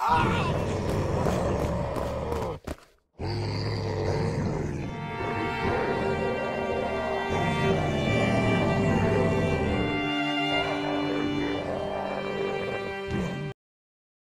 Ah!